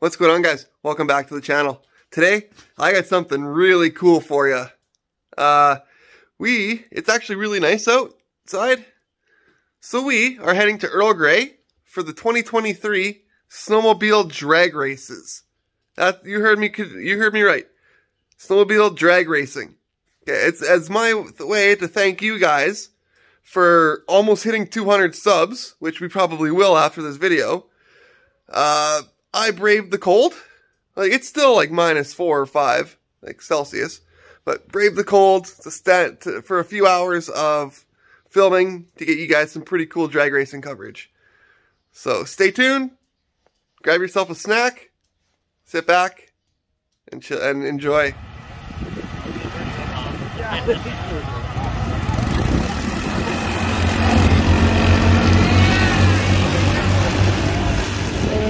What's going on guys? Welcome back to the channel. Today, I got something really cool for you. Uh, we, it's actually really nice outside. So we are heading to Earl Grey for the 2023 snowmobile drag races. That, you heard me, you heard me right. Snowmobile drag racing. Okay, it's as my way to thank you guys for almost hitting 200 subs, which we probably will after this video. Uh, I braved the cold. Like it's still like minus four or five, like Celsius, but braved the cold to stand to, for a few hours of filming to get you guys some pretty cool drag racing coverage. So stay tuned. Grab yourself a snack, sit back, and chill and enjoy.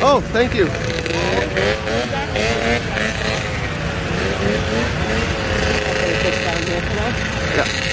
Oh, thank you. Yeah.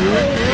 Yeah.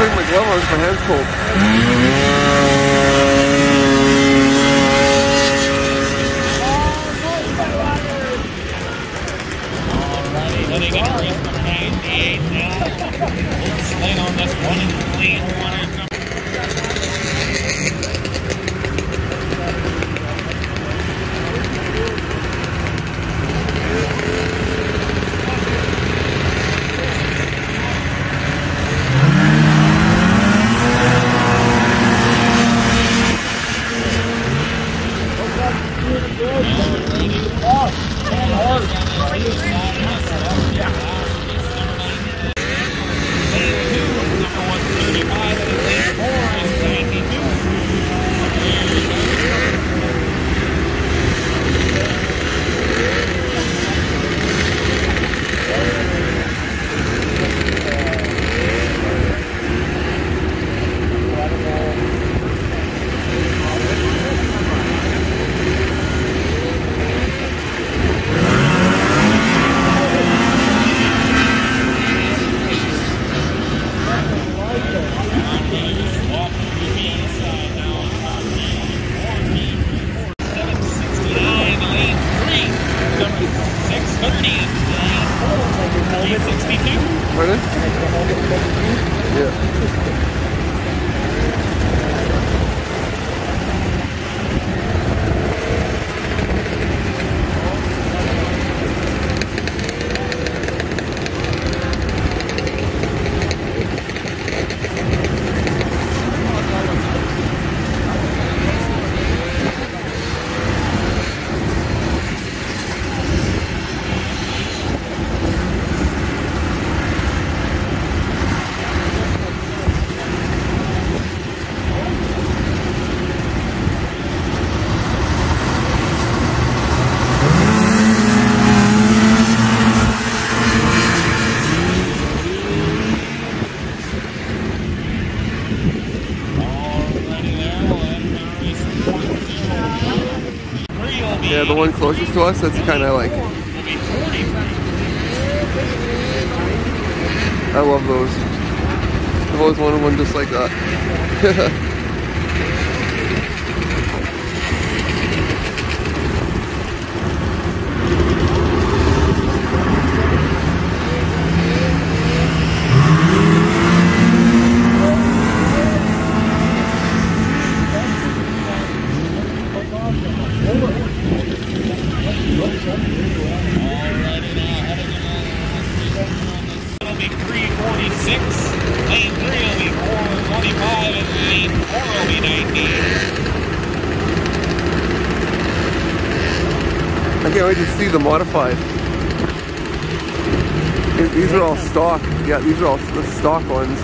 Putting my glove on, my hand's cold. the one closest to us that's kind of like... I love those. I've always wanted one just like that. I can't wait to see the modified. These are all stock. Yeah, these are all the stock ones.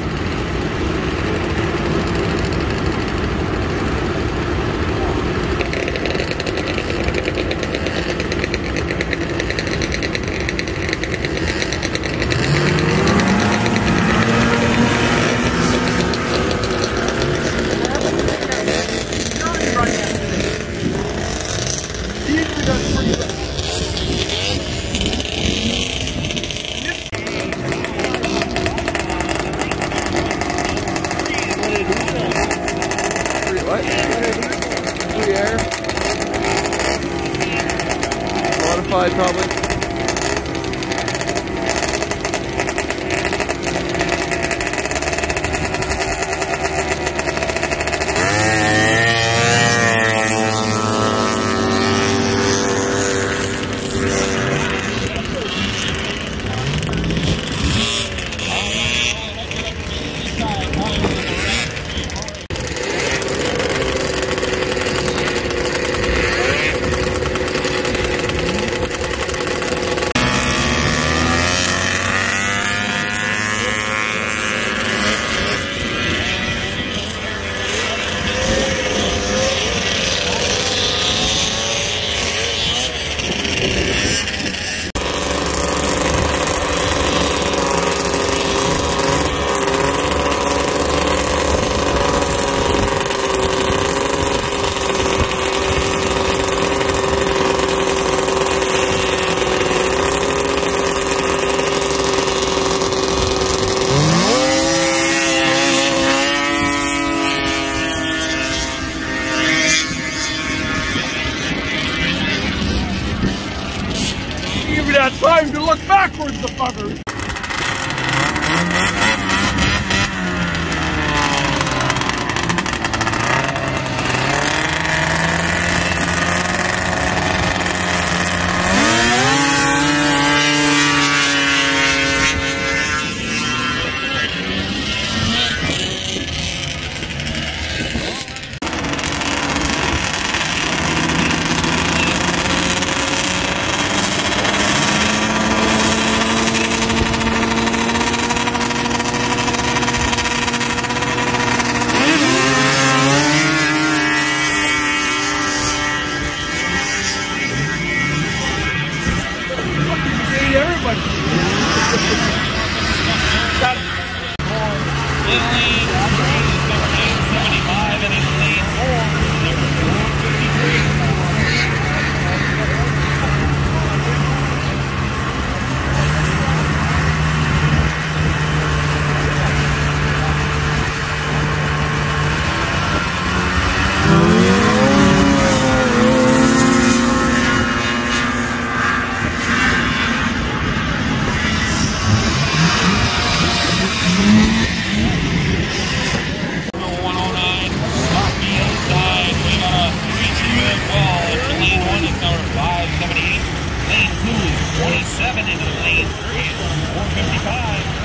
right wall into lane one is number 578. Lane two is 27 into lane three is 455.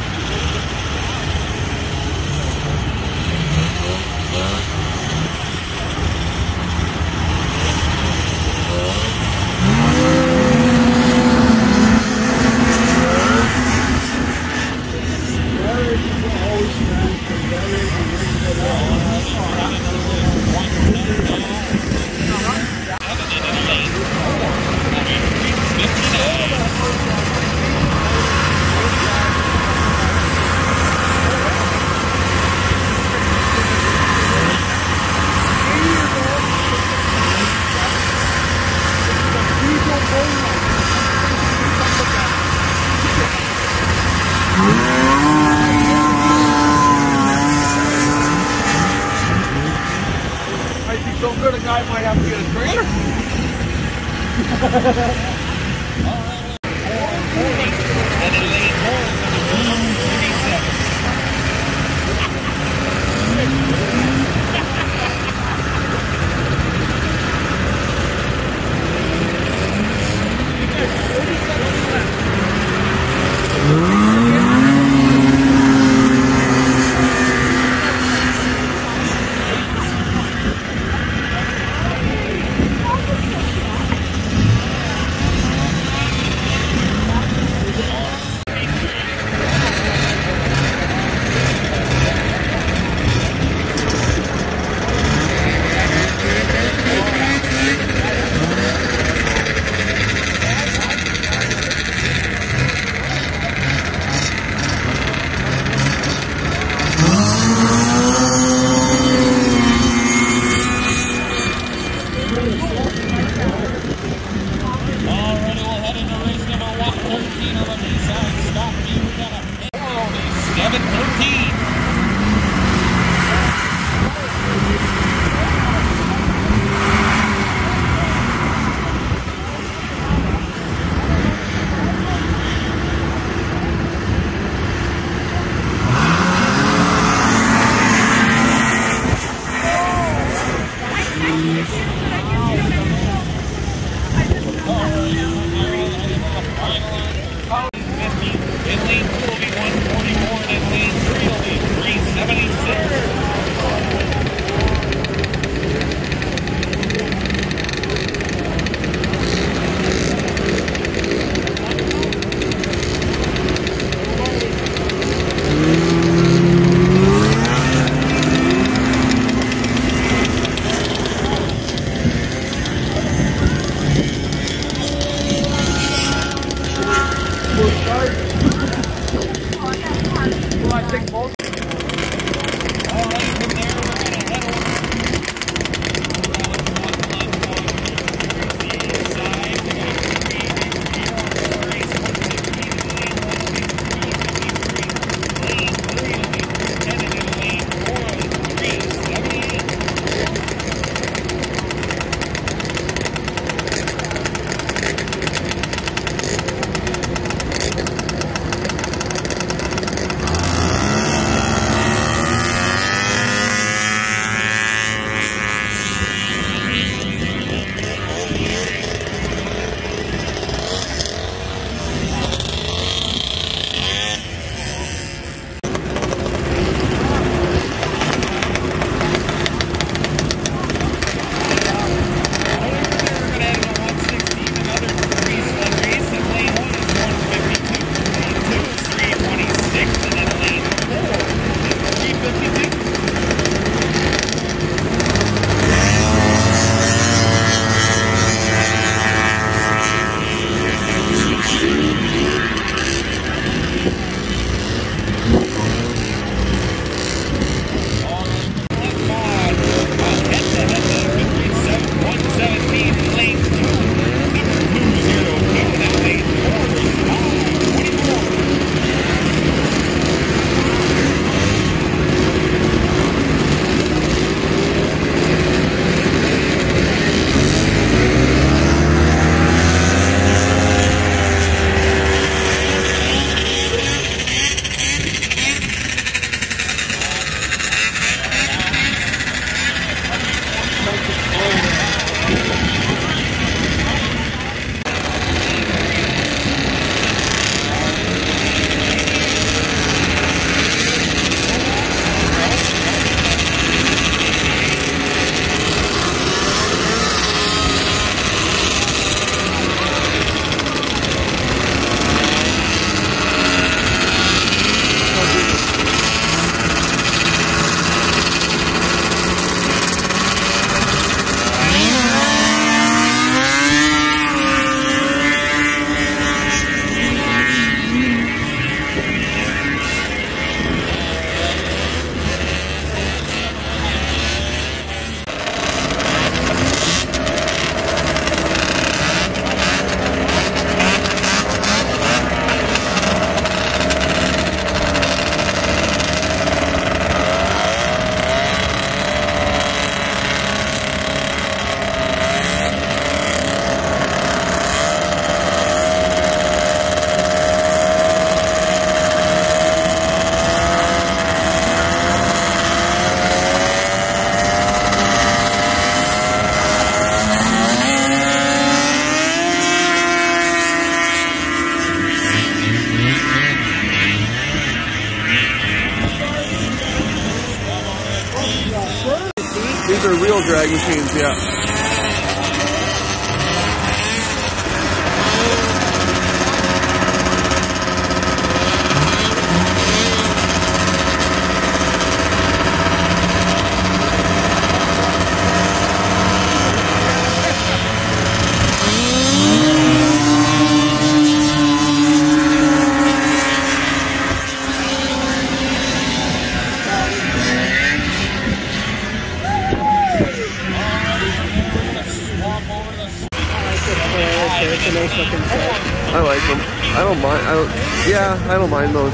I like them. I don't mind. I don't. Yeah, I don't mind those.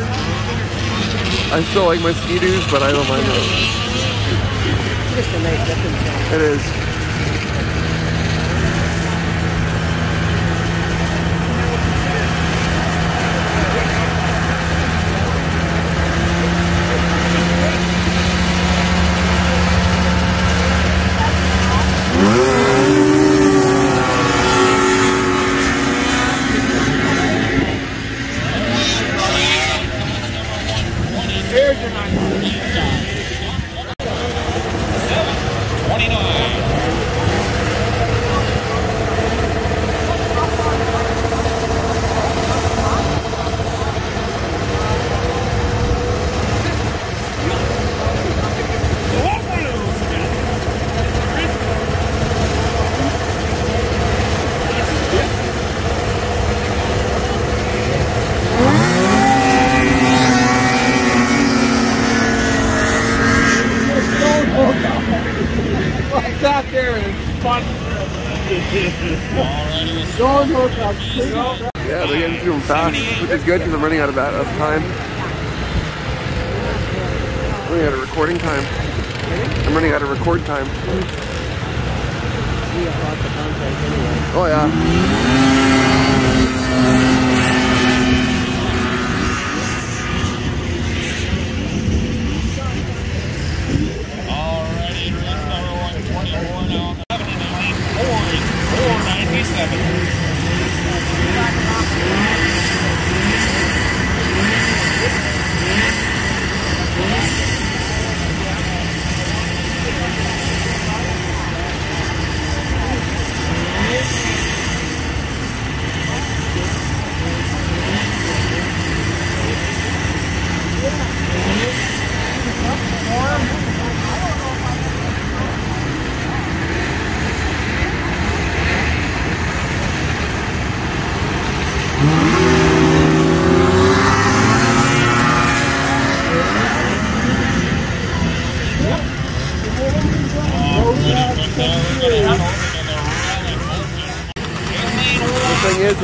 I still like my ski-doos, but I don't mind those. Just a nice looking. It is. Here's your nine. 29. Like that there Yeah, they're getting through them fast, which is good because I'm running out of, bat- of time. I'm running out of recording time. I'm running out of record time. Oh yeah.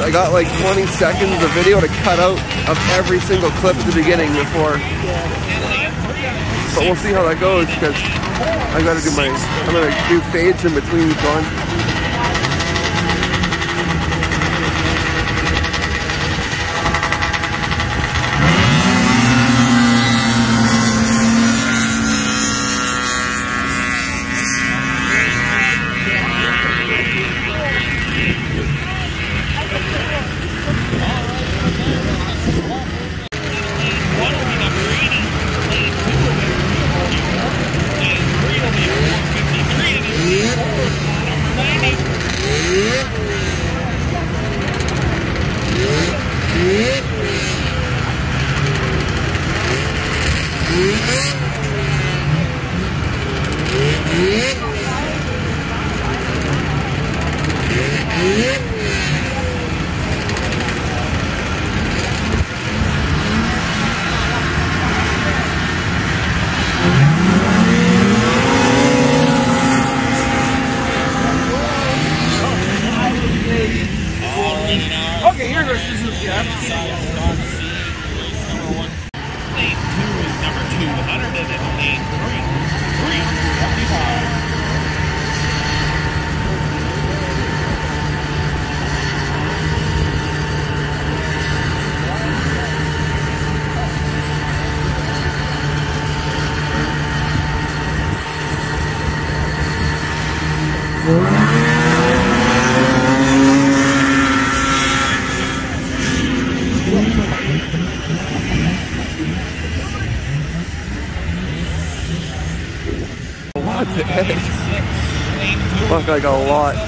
I got like 20 seconds of video to cut out of every single clip at the beginning before. But we'll see how that goes because I gotta do my, I'm gonna do fades in between each one. E A lot.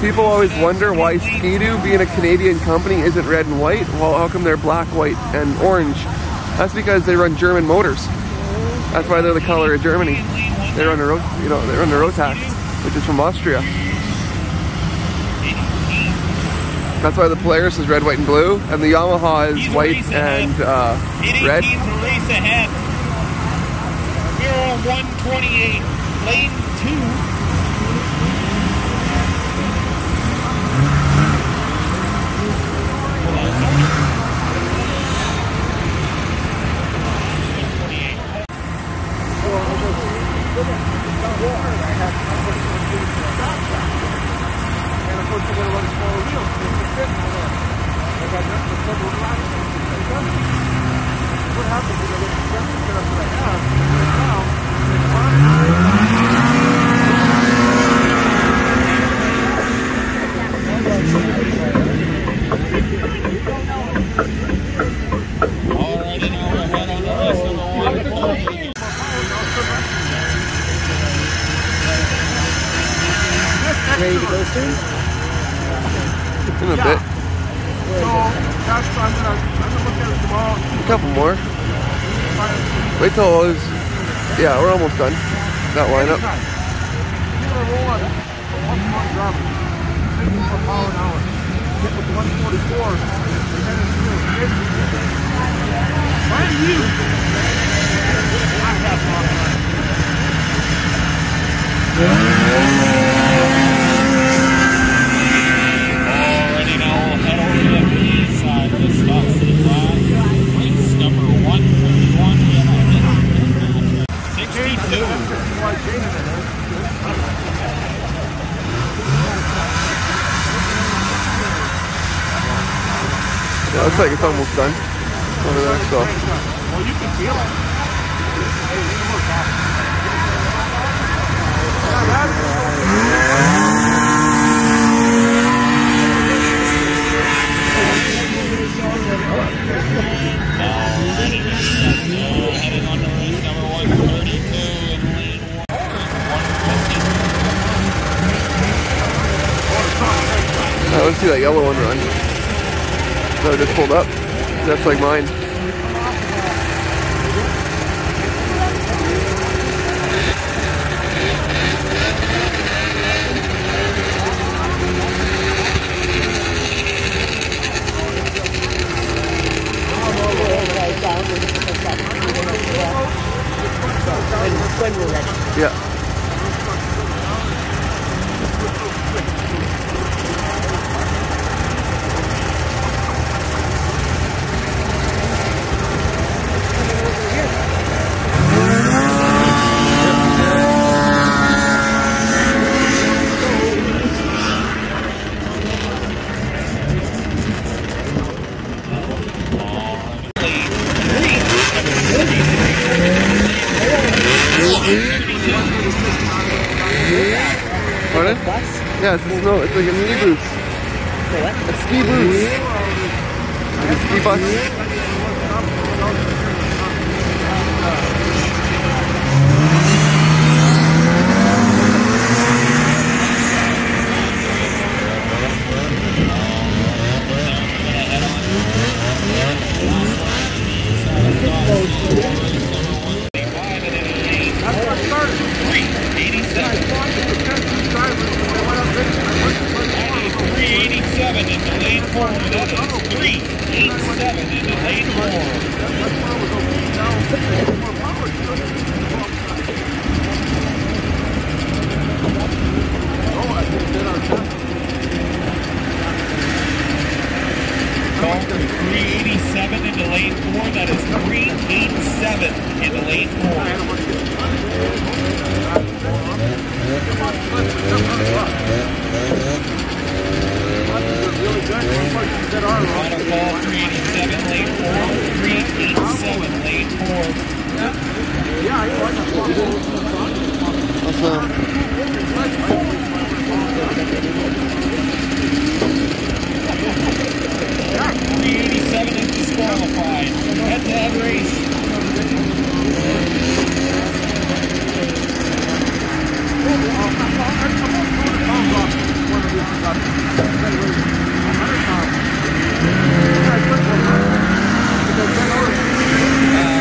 People always wonder why Ski-Doo, being a Canadian company, isn't red and white. Well, how come they're black, white, and orange? That's because they run German motors. That's why they're the color of Germany. They run the Ro- you know, they run the Rotax, which is from Austria. That's why the Polaris is red, white, and blue, and the Yamaha is white and uh, red. 18 to race ahead. We're on 128, lane two. Alrighty, now we're ahead on the rest of the 128. Ready to go soon? In a bit. So, that's, I'm gonna, I'm gonna look at it tomorrow. A couple more. Wait till all those. Yeah, we're almost done. That lineup. You're gonna roll on a one point driver, sixty per mile an hour. Get with one forty-four, and then it's through. Why do you? I have long time. Already now we'll head over to the east side of the Stock City Flag. Race number 131. We have a 62. Why Jason in there? Yeah, looks like it's almost done. Over there, so. Well, you can feel it. Let's see that yellow one run. So I just pulled up. That's like mine. When, when we're ready. Yeah. four, three, eight, seven, lane 387 into lane four. That is 387 into lane four. Final call 387, lane 4. 387, lane 4. Yeah, I like. Awesome. Three eighty-seven is disqualified. Head-to-head race. From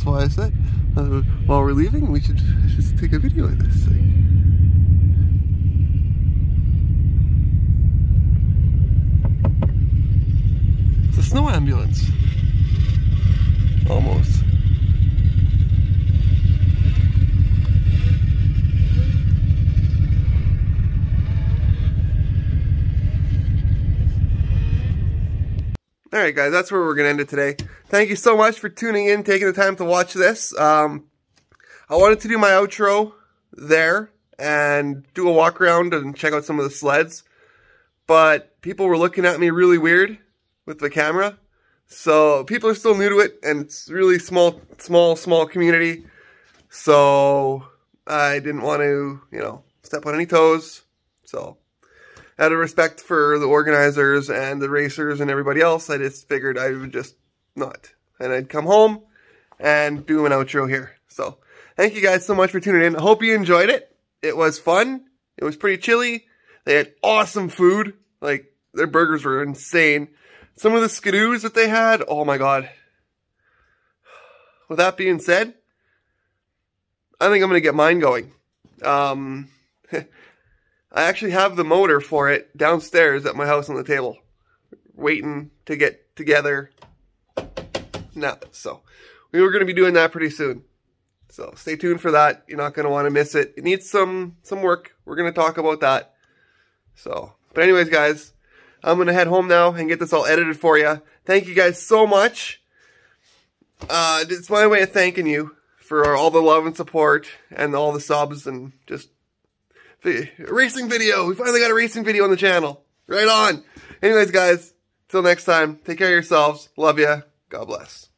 That's why I said uh, while we're leaving, we should just take a video of this thing. It's a snow ambulance. Almost. All right, guys, that's where we're going to end it today. Thank you so much for tuning in, taking the time to watch this. Um, I wanted to do my outro there and do a walk around and check out some of the sleds, but people were looking at me really weird with the camera. So people are still new to it, and it's really small, small, small community. So I didn't want to, you know, step on any toes. So out of respect for the organizers and the racers and everybody else, I just figured I would just not. And I'd come home and do an outro here. So thank you guys so much for tuning in. I hope you enjoyed it. It was fun. It was pretty chilly. They had awesome food. Like their burgers were insane. Some of the skidoos that they had, oh my god. With that being said, I think I'm gonna get mine going. Um, I actually have the motor for it downstairs at my house on the table, waiting to get together. Now, so we were going to be doing that pretty soon. So stay tuned for that. You're not going to want to miss it. It needs some some work. We're going to talk about that. So, but anyways, guys, I'm going to head home now and get this all edited for you. Thank you guys so much. Uh, it's my way of thanking you for all the love and support and all the subs and just racing video. We finally got a racing video on the channel. Right on. Anyways, guys, till next time, take care of yourselves. Love ya. God bless.